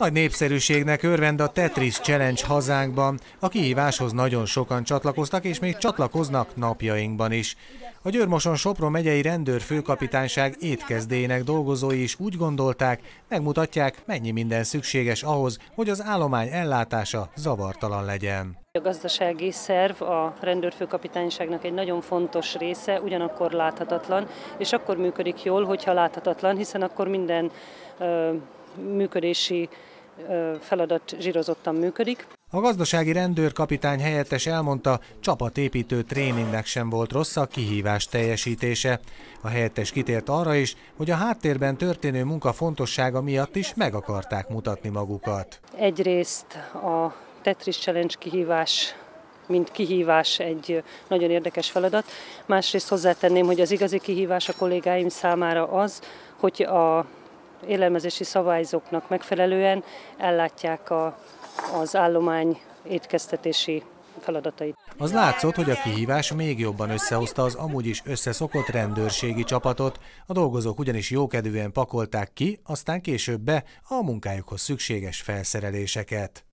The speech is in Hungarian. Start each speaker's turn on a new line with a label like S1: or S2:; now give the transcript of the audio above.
S1: Nagy népszerűségnek örvend a Tetris Challenge hazánkban. A kihíváshoz nagyon sokan csatlakoztak, és még csatlakoznak napjainkban is. A Győrmoson Sopron megyei rendőrfőkapitányság étkezdének dolgozói is úgy gondolták, megmutatják, mennyi minden szükséges ahhoz, hogy az állomány ellátása zavartalan legyen.
S2: A gazdasági szerv a rendőrfőkapitányságnak egy nagyon fontos része, ugyanakkor láthatatlan, és akkor működik jól, hogyha láthatatlan, hiszen akkor minden működési feladat zsírozottan működik.
S1: A gazdasági rendőrkapitány helyettes elmondta, csapatépítő tréningnek sem volt rossz a kihívás teljesítése. A helyettes kitért arra is, hogy a háttérben történő munka fontossága miatt is meg akarták mutatni magukat.
S2: Egyrészt a Tetris Challenge kihívás mint kihívás egy nagyon érdekes feladat. Másrészt hozzátenném, hogy az igazi kihívás a kollégáim számára az, hogy a élelmezési szabályzóknak megfelelően ellátják a, az állomány étkeztetési feladatait.
S1: Az látszott, hogy a kihívás még jobban összehozta az amúgy is összeszokott rendőrségi csapatot, a dolgozók ugyanis jókedvűen pakolták ki, aztán később be a munkájukhoz szükséges felszereléseket.